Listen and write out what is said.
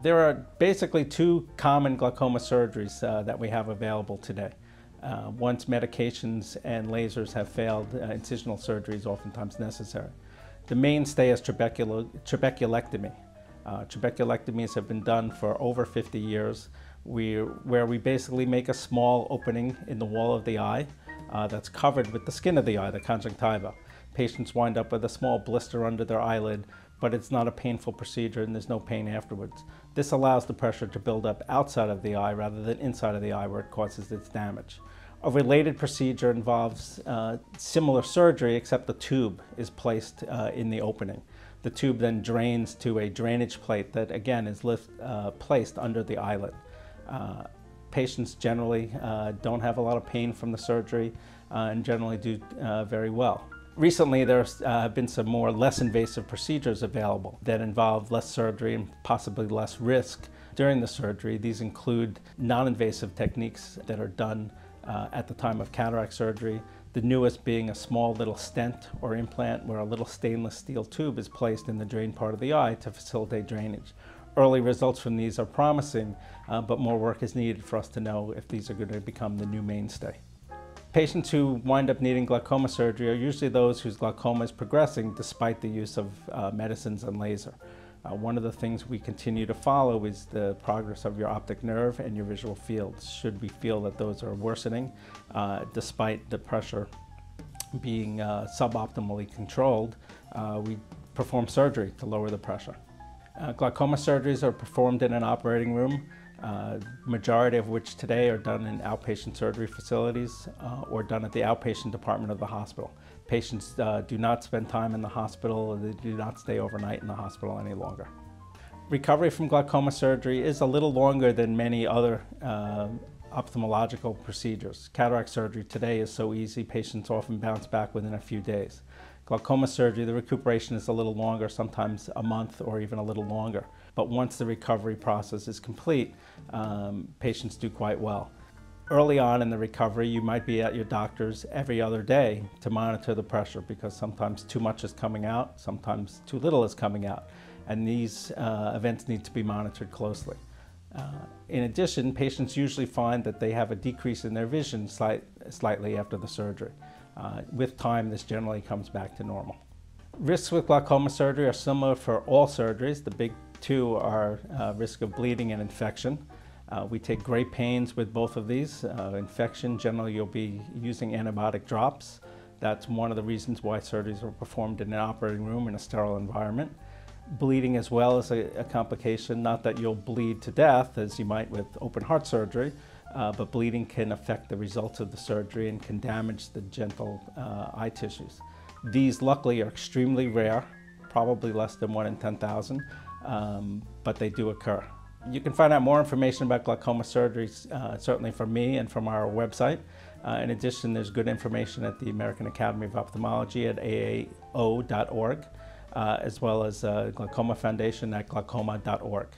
There are basically two common glaucoma surgeries uh, that we have available today. Uh, once medications and lasers have failed, uh, incisional surgery is oftentimes necessary. The mainstay is trabeculectomy. Uh, trabeculectomies have been done for over 50 years, we, where we basically make a small opening in the wall of the eye uh, that's covered with the skin of the eye, the conjunctiva. Patients wind up with a small blister under their eyelid, but it's not a painful procedure and there's no pain afterwards. This allows the pressure to build up outside of the eye rather than inside of the eye where it causes its damage. A related procedure involves uh, similar surgery except the tube is placed uh, in the opening. The tube then drains to a drainage plate that again is lift, uh, placed under the eyelid. Uh, patients generally uh, don't have a lot of pain from the surgery uh, and generally do very well. Recently, there have been some more less invasive procedures available that involve less surgery and possibly less risk during the surgery. These include non-invasive techniques that are done uh, at the time of cataract surgery, the newest being a small little stent or implant where a little stainless steel tube is placed in the drain part of the eye to facilitate drainage. Early results from these are promising, uh, but more work is needed for us to know if these are going to become the new mainstay. Patients who wind up needing glaucoma surgery are usually those whose glaucoma is progressing despite the use of uh, medicines and laser. Uh, one of the things we continue to follow is the progress of your optic nerve and your visual fields. Should we feel that those are worsening, uh, despite the pressure being uh, suboptimally controlled, uh, we perform surgery to lower the pressure. Uh, glaucoma surgeries are performed in an operating room, uh, majority of which today are done in outpatient surgery facilities or done at the outpatient department of the hospital. Patients uh, do not spend time in the hospital, they do not stay overnight in the hospital any longer. Recovery from glaucoma surgery is a little longer than many other uh, ophthalmological procedures. Cataract surgery today is so easy, patients often bounce back within a few days. Glaucoma surgery, the recuperation is a little longer, sometimes a month or even a little longer. But once the recovery process is complete, um, patients do quite well early on in the recovery, you might be at your doctor's every other day to monitor the pressure because sometimes too much is coming out, sometimes too little is coming out, and these uh, events need to be monitored closely. Uh, in addition, patients usually find that they have a decrease in their vision slight, slightly after the surgery. Uh, with time, this generally comes back to normal. Risks with glaucoma surgery are similar for all surgeries. The big two are uh, risk of bleeding and infection. Uh, we take great pains with both of these. Uh, infection, generally you'll be using antibiotic drops. That's one of the reasons why surgeries are performed in an operating room in a sterile environment. Bleeding as well is a, a complication, not that you'll bleed to death as you might with open heart surgery, uh, but bleeding can affect the results of the surgery and can damage the gentle uh, eye tissues. These luckily are extremely rare, probably less than one in 10,000, um, but they do occur. You can find out more information about glaucoma surgeries, uh, certainly from me and from our website. Uh, in addition, there's good information at the American Academy of Ophthalmology at aao.org, uh, as well as uh, Glaucoma Foundation at glaucoma.org.